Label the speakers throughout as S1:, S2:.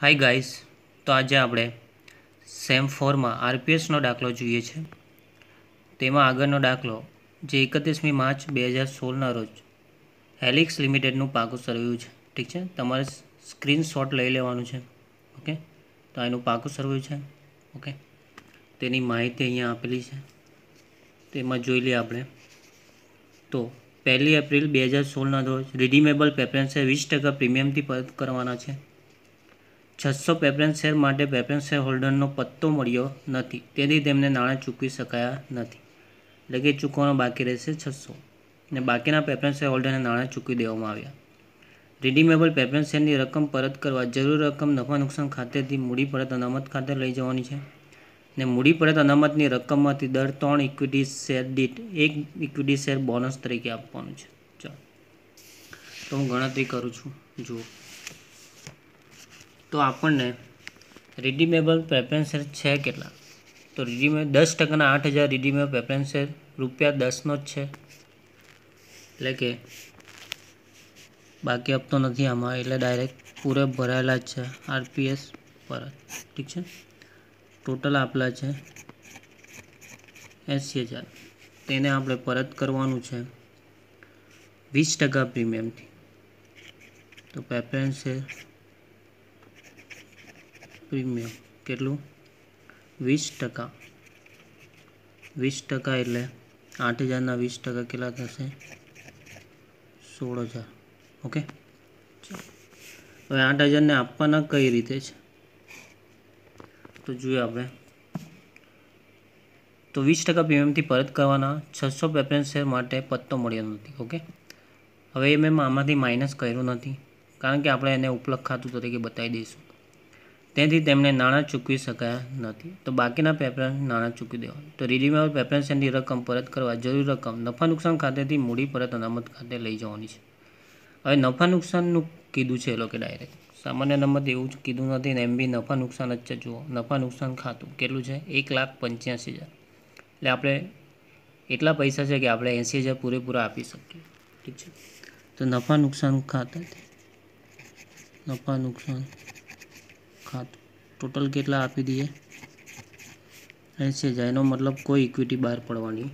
S1: Hi guys તો આજે આપણે સેમ ફોરમાં આરપીએસનો દાખલો જોઈએ છે. તેમાં આગળનો દાખલો, જે એકત્રીસમી માર્ચ બે હજાર સોળના રોજ હેલિક્સ લિમિટેડનું પાકું સરવ્યું છે. ઠીક છે? તમારે સ્ક્રીનશોટ લઈ લેવાનું છે. ઓકે? તો એનું પાકું સરવ્યું છે. ઓકે? તેની માહિતી અહીંયા આપેલી છે. તેમાં જોઈ લઈએ આપણે. તો પહેલી એપ્રિલ બે હજાર સોળના રોજ રિડીમેબલ પેપરન્સે વીસ ટકા પ્રીમિયમથી પરત કરવાના છે. છસો પ્રેફરન્સ શેર માટે પ્રેફરન્સ શેર હોલ્ડરનો પત્તો મળ્યો નથી. તેથી તેમને નાણાં ચૂકવી શકાયા નથી. એટલે કે ચૂકવવાનો બાકી રહેશે છસો. અને બાકીના પ્રેફરન્સ શેર હોલ્ડરને નાણાં ચૂકવી દેવામાં આવ્યા. રિડીમેબલ પ્રેફરન્સ શેરની રકમ પરત કરવા જરૂર રકમ નફા નુકસાન ખાતેથી મૂડી પરત અનામત ખાતે લઈ જવાની છે. ને મૂડી પરત અનામતની રકમમાંથી દર ત્રણ ઇક્વિટી શેર દીઠ એક ઇક્વિટી શેર બોનસ તરીકે આપવાનું છે. ચાલો. તો હું ગણતરી કરું છું. જુઓ. તો આપણને રિડીમેબલ પ્રેફરન્સ છે કેટલા? તો રિડીમે દસ ટકાના આઠ હજાર રિડીમેબલ પ્રેફરન્સ રૂપિયા દસનો જ છે. એટલે કે બાકી આપતો નથી આમાં, એટલે ડાયરેક્ટ પૂરે ભરાયેલા જ છે. આરપીએસ પરત ઠીક છે? ટોટલ આપેલા છે એંસી હજાર. તેને આપણે પરત કરવાનું છે વીસ ટકા પ્રીમિયમથી તો પ્રેફરન્સ શેર પ્રીમિયમ કેટલું? વીસ ટકા. વીસ ટકા એટલે આઠ હજારના વીસ ટકા કેટલા થશે? સોળ હજાર ઓકે? હવે આઠ હજારને આપવાના કઈ રીતે છે? તો જોઈએ આપણે. તો વીસ ટકા પ્રીમિયમથી પરત કરવાના છસો પ્રેફરન્સ શેર માટે પત્તો મળ્યો નથી, ઓકે? હવે એ મેં આમાંથી માઇનસ કર્યું નથી. કારણ કે આપણે એને ઉપલબ્ધ ખાતું તરીકે બતાવી દઈશું. તેથી તેમને નાણાં ચૂકવી શકાયા નથી. તો બાકીના પ્રેફરન્સ નાણાં ચૂકવી દેવા. તો રિડીમેબલ પ્રેફરન્સની રકમ પરત કરવા જરૂરી રકમ નફા નુકસાન ખાતેથી મૂડી પરત અનામત ખાતે લઈ જવાની છે. હવે નફા નુકસાનનું કીધું છે એ લોકો ડાયરેક્ટ સામાન્ય નંબર એવું જ કીધું નથી ને એમ બી નફા નુકસાન જ છે. જુઓ, નફા નુકસાન ખાતું કેટલું છે? એક લાખ પંચ્યાસી હજાર. એટલે આપણે એટલા પૈસા છે કે આપણે એંસી હજાર પૂરેપૂરા આપી શકીએ. ઠીક છે? તો નફા નુકસાન ખાતા નફા નુકસાન ખાતું ટોટલ કેટલા આપી દઈએ? એંસી હજાર એનો મતલબ કોઈ ઇક્વિટી બહાર પડવાની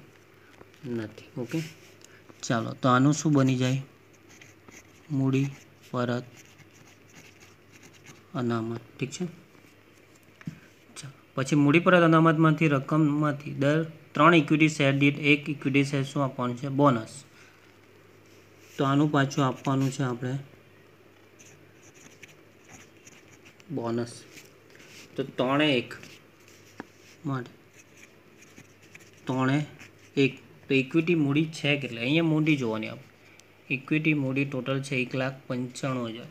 S1: નથી, ઓકે? ચાલો, તો આનું શું બની જાય? મૂડી, પરત, અનામત, ઠીક છે? પછી મૂડી, પરત, અનામતમાંથી, રકમમાંથી દર ત્રણ ઇક્વિટી શેર દીઠ એક ઇક્વિટી શેર શું આપવાનું છે? બોનસ તો આનું પાછું આપવાનું છે આપણે બોનસ. તો ત્રણે એક. માટે ત્રણે એક. તો ઇક્વિટી મૂડી છે કેટલે? અહીંયા મૂડી જોવાની આપણે. ઇક્વિટી મૂડી ટોટલ છે એક લાખ પંચાણું હજાર.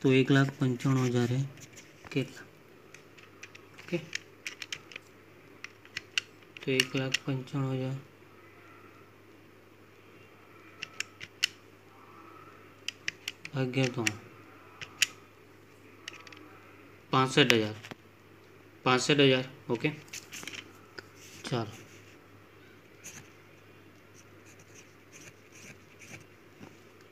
S1: તો એક લાખ પંચાણું હજારે કેટલા? ઓકે. તો એક લાખ પંચાણું હજાર. ભાગ્યા તો. પાસઠ હજાર. પાસઠ હજાર, ઓકે. ચાલો.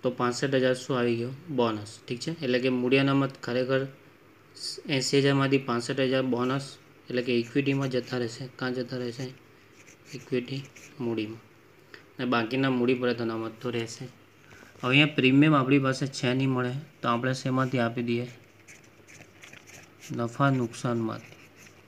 S1: તો પાસઠ હજાર શું આવી ગયો? બોનસ ઠીક છે? એટલે કે મૂડી અનામત ખરેખર એંસી હજારમાંથી પાસઠ હજાર બોનસ એટલે કે ઇક્વિટીમાં જતા રહેશે. કાં જતા રહેશે? ઇક્વિટી મૂડીમાં. અને બાકીના મૂડી પરત અનામત તો રહેશે. હવે અહીંયા પ્રીમિયમ આપણી પાસે છે નહીં મળે, તો આપણે શેમાંથી આપી દઈએ? નફા નુકસાનમાંથી.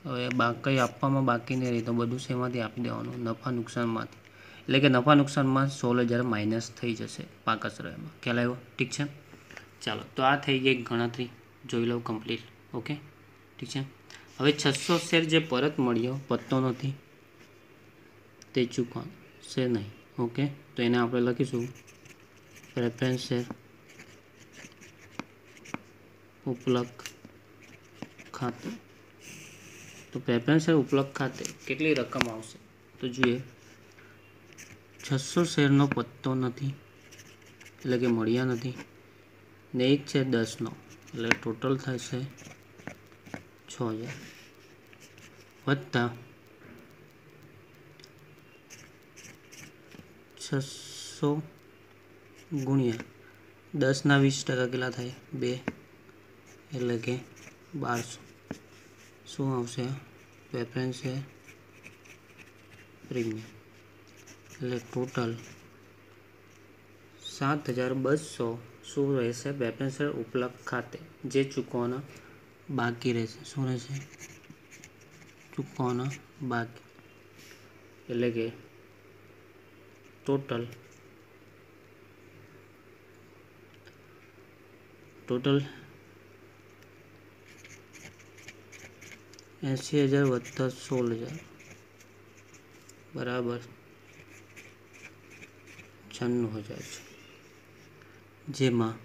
S1: હવે બાકી આપવામાં બાકી નહીં રહી, તો બધું શેમાંથી આપી દેવાનું? નફા નુકસાનમાંથી. એટલે કે નફા નુકસાનમાં સોળ હજાર માઇનસ થઈ જશે પાકા એમાં ખ્યાલ આવ્યો? ઠીક છે? ચાલો, તો આ થઈ ગઈ ગણતરી. જોઈ લઉં કમ્પ્લીટ ઓકે? ઠીક છે? હવે છસો શેર જે પરત મળ્યો પત્તો નથી તે ચૂકવાનું. છે નહીં. ઓકે? તો એને આપણે લખીશું. પ્રેફરન્સ શેર ઉપલબ્ધ ખાતે. તો પ્રેફરન્સ ઉપલબ્ધ ખાતે કેટલી રકમ આવશે? તો જોઈએ. છસો શેરનો પત્તો નથી, એટલે કે મળ્યા નથી. ને એક છે દસનો, એટલે ટોટલ થશે છ હજાર. વત્તા છસો ગુણ્યા દસના વીસ ટકા કેટલા થાય? બે. એટલે કે બારસો. શું આવશે? પ્રેફરન્સ છે પ્રીમિયમ એટલે ટોટલ સાત હજાર બસો શું રહેશે? પ્રેફરન્સ ઉપલબ્ધ ખાતે. જે ચૂકવાના બાકી રહેશે. શું રહેશે? ચૂકવાના બાકી. એટલે કે ટોટલ ટોટલ એંસી હજાર વત્તા સોળ હજાર બરાબર છન્નું હજાર છે જેમાં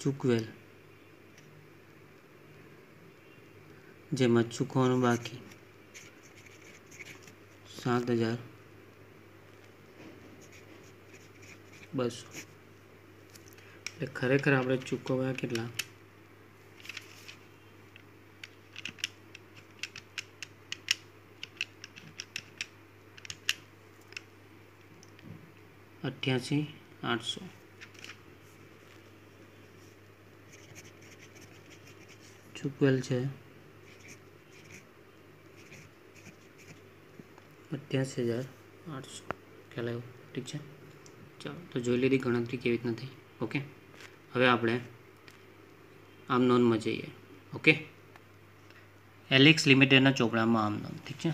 S1: ચૂકવેલ જેમાં ચૂકવવાનું બાકી સાત હજાર બસો એટલે ખરેખર આપણે ચૂકવ્યા કેટલા? અઠ્યાસી, આઠસો. ચૂકવેલ છે. અઠ્યાસી હજાર આઠસો. ખ્યાલ આવ્યો? ઠીક છે. ચાલો, તો જોઈ લીધી ગણતરી કેવી રીતના થઈ. ઓકે? હવે આપણે આમ નોંધમાં જઈએ. ઓકે એલિક્સ લિમિટેડના ચોપડામાં આમ નોંધ ઠીક છે?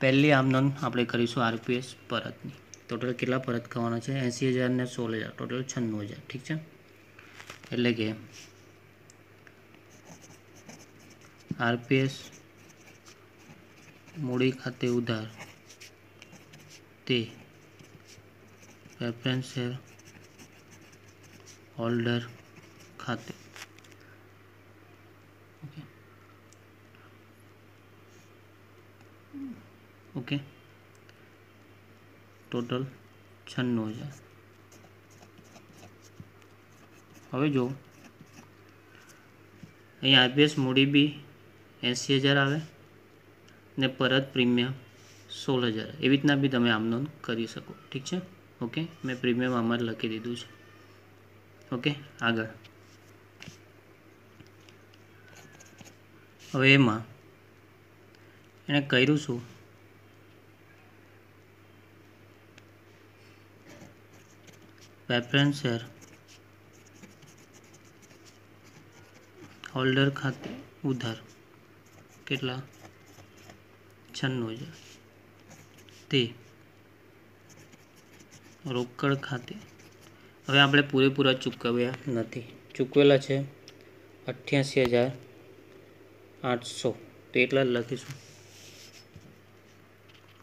S1: પહેલી આમ નોંધ આપણે કરીશું આરપીએસ પરતની. ટોટલ કેટલા પરત ખાવાના છે? એંસી હજાર ને સોળ હજાર. ટોટલ છન્નું હજાર, ઠીક છે? એટલે કે આરપીએસ મૂડી ખાતે ઉધાર તે રેફરન્સ હોલ્ડર ખાતે. ઓકે. ઓકે. ટોટલ છન્નું હજાર. હવે જો અહીંયા આઈપીએસ મૂડી બી એંસી હજાર આવે ને પરત પ્રીમિયમ સોળ હજાર. એવી રીતના બી તમે આમ નોંધ કરી શકો. ઠીક છે? ઓકે. મેં પ્રીમિયમ આમાં લખી દીધું છે. ઓકે, આગળ. હવે એમાં એણે કર્યું શું? શેર હોલ્ડર ખાતે ઉધાર. કેટલા? છન્નું હજાર. તે રોકડ ખાતે હવે આપણે પૂરેપૂરા ચૂકવ્યા નથી. ચૂકવેલા છે અઠ્યાસી હજાર આઠસો. તો એટલા જ લખીશું.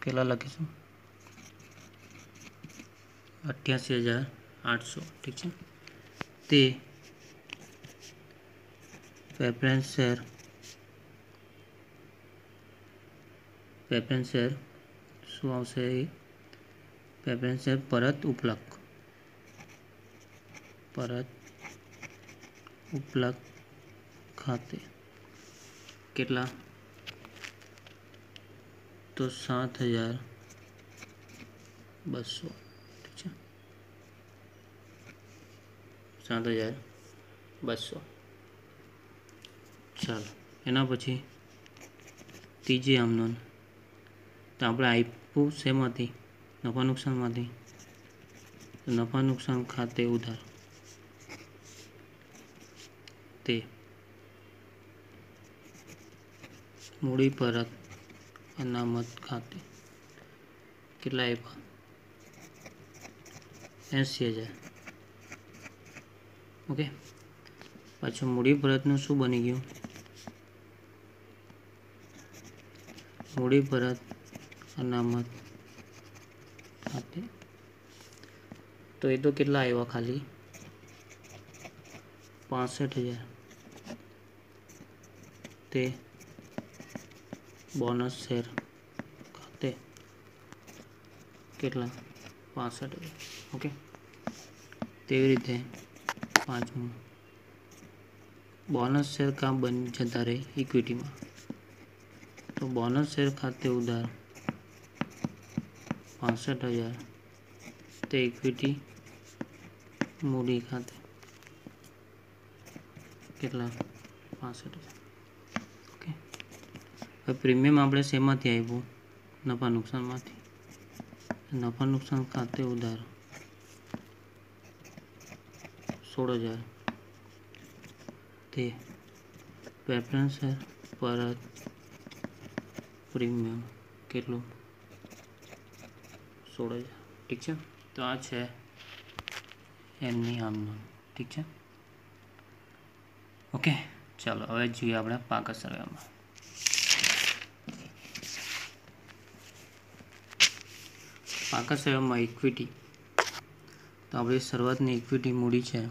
S1: કેટલા લખીશું? અઠ્યાસી હજાર આઠસો. ઠીક છે? તે પ્રેફરન્સ શેર પ્રેફરન્સ શેર શું આવશે? એ પ્રેફરન્સ શેર પરત ઉપલબ્ધ. પરત ઉપલબ્ધ ખાતે. કેટલા? તો સાત હજાર બસો. ઠીક છે. સાત હજાર બસો. ચાલો, એના પછી ત્રીજી આમનોન. તો આપણે આપ્યું શેમાંથી? નફા નુકસાનમાંથી. નફા નુકસાન ખાતે ઉધાર. તે મૂડી પરત અનામત ખાતે. કેટલા આપ્યા એંસી હજાર. ઓકે. પાછું મૂડી પરતનું શું બની ગયું? મૂડી પરત અનામત ખાતે. તો એ તો કેટલા આવ્યા ખાલી? પાસઠ હજાર. તે બોનસ શેર ખાતે કેટલા પાસઠ હજાર ઓકે તેવી રીતે પાંચમું બોનસ શેર કામ બની જતા રહે ઇક્વિટીમાં તો બોનસ શેર ખાતે ઉધાર પાસઠ હજાર તે ઇક્વિટી મૂડી ખાતે કેટલા પાસઠ હજાર ઓકે હવે પ્રીમિયમ આપણે શેમાંથી આવ્યું નફા નુકસાનમાંથી? નફા નુકસાન ખાતે ઉધાર. સોળ હજાર તે પ્રેફરન્સ પરત પ્રીમિયમ. કેટલું? સોળ હજાર ઠીક છે? તો આ છે એમની આમનું ઠીક છે? ઓકે, ચાલો, હવે જોઈએ આપણે પાક સર્વેમાં પાકા સેવામાં ઇક્વિટી તો આપણી શરૂઆતની ઇક્વિટી મૂડી છે.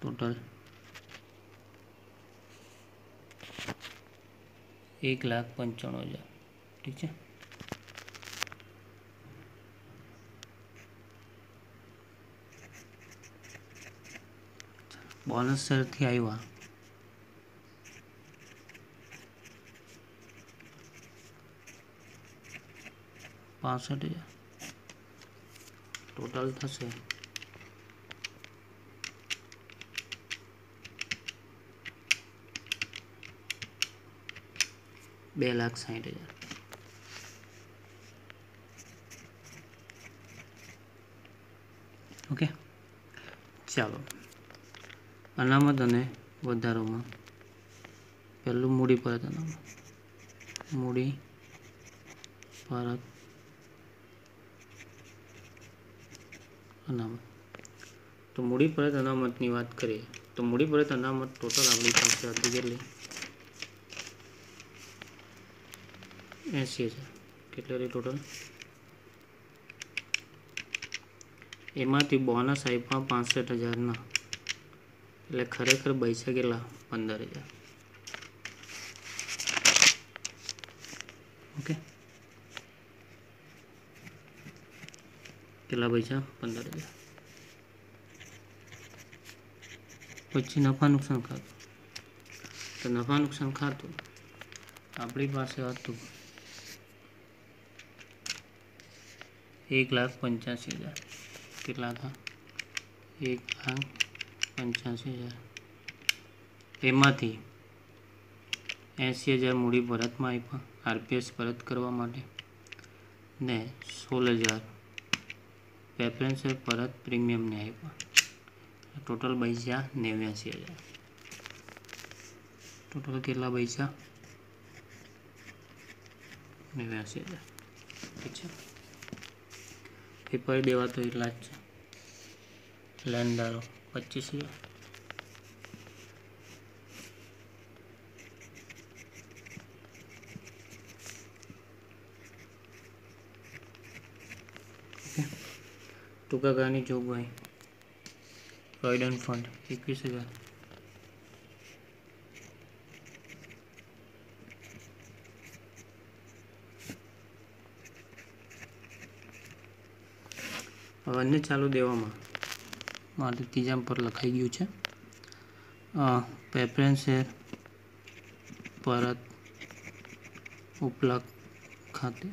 S1: ટોટલ એક લાખ પંચાણું હજાર. ઠીક છે? બોનસ સરથી આવ્યા. પાસઠ ટોટલ થશે. બે લાખ સાઠ હજાર. ઓકે? ચાલો. અનામત અને વધારોમાં. પહેલું મૂડી પરત અનામત મૂડી પરત અનામત. તો મૂડી પરત અનામતની વાત કરીએ. તો મૂડી પરત અનામત ટોટલ આપણી પાસે હતી કેટલી? એંસી હજાર. કેટલી હતી ટોટલ એમાંથી બોનસ આપ્યા પાસઠ હજારના. એટલે ખરેખર પૈસા કેટલા? પંદર હજાર. ઓકે? કેટલા પૈસા પંદર હજાર. પછી નફા નુકસાન ખાતું. તો નફા નુકસાન ખાતું. આપણી પાસે હતું. એક લાખ પંચ્યાસી હજાર. કેટલા હતા? એક લાખ પંચ્યાસી હજાર. એમાંથી એંસી હજાર મૂડી ભરતમાં આપ્યા. આરપીએસ પરત કરવા માટે. ને સોળ હજાર પ્રેફરન્સ પરત પ્રીમિયમને આપ્યા. ટોટલ પૈસા નેવ્યાસી હજાર. ટોટલ કેટલા પૈસા? નેવ્યાસી હજાર. ઠીક છે. પેપર દેવા તો એટલા જ છે. લેન્ડરો પચીસ હજાર. ટૂંકા ગાળાની જોગવાઈ પ્રોવિડન્ટ ફંડ એકવીસ હજાર. હવે અન્ય ચાલુ દેવામાં. માટે ત્રીજા પર લખાઈ ગયું છે. પ્રેફરન્સ શેર પરત ઉપલબ્ધ ખાતે.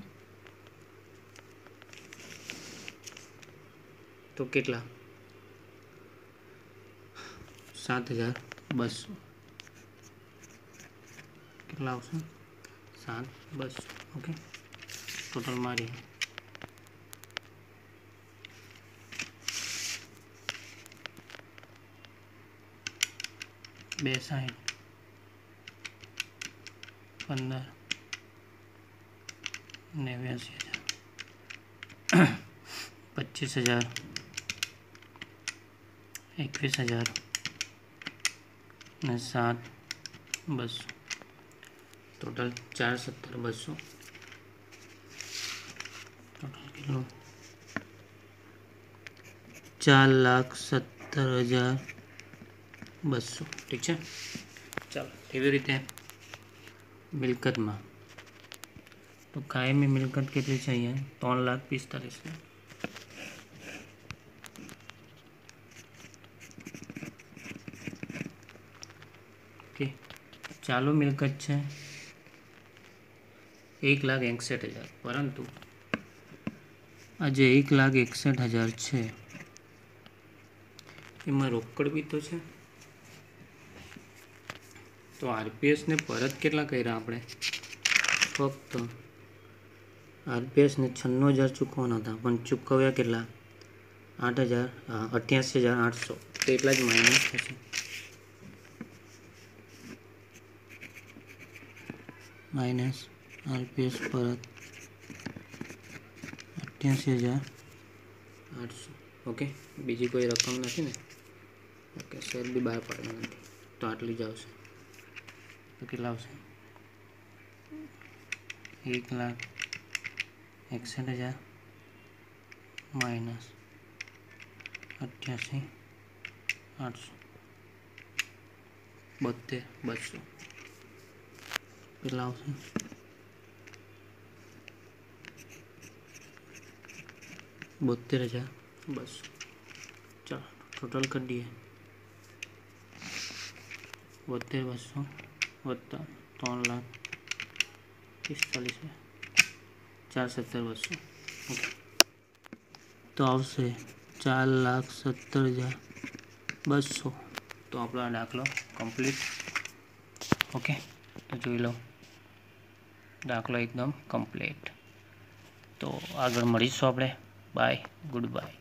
S1: તો કેટલા સાત હજાર બસો કેટલા આવશે સાત બસો ઓકે ટોટલ મારી બે સાઠ પંદર નેવ્યાસી હજાર પચીસ હજાર એકવીસ હજાર ને સાત બસો ટોટલ ચાર સત્તર બસો ટોટલ કેટલું ચાર લાખ સત્તર હજાર બસો ઠીક છે ચાલો એવી રીતે મિલકતમાં તો કાયમી મિલકત કેટલી છે અહીંયા ત્રણ લાખ પિસ્તાલીસ હજાર ઓકે ચાલુ મિલકત છે. એક લાખ એકસઠ હજાર. પરંતુ આ જે એક લાખ એકસઠ હજાર છે. એમાં રોકડ બી તો છે. તો આરપીએસને પરત કેટલા કર્યા આપણે? ફક્ત આરપીએસને છન્નું હજાર ચૂકવવાના હતા, પણ ચૂકવ્યા કેટલા? આઠ હજાર અઠ્યાસી હજાર આઠસો. તો એટલા જ માઇનસ થશે. માઇનસ આરપીએસ પરત અઠ્યાસી હજાર આઠસો ઓકે બીજી કોઈ રકમ નથી ને ઓકે શેર બી બહાર પાડવા નથી તો આટલી જ આવશે તો કેટલા આવશે એક લાખ એકસઠ હજાર માઇનસ અઠ્યાસી આઠસો બોતેર બસો કેટલા આવશે બોતેર હજાર બસો ચાલો ટોટલ કરી દઈએ બોતેર બસો વત્તા ત્રણ લાખ પિસ્તાલીસ હજાર ચાર સત્તર બસો ઓકે તો આવશે ચાર લાખ સત્તર હજાર બસો તો આપણો આ દાખલો કમ્પ્લીટ ઓકે તો જોઈ લો દાખલો એકદમ કમ્પ્લીટ તો આગળ મળીશું આપણે. Bye good bye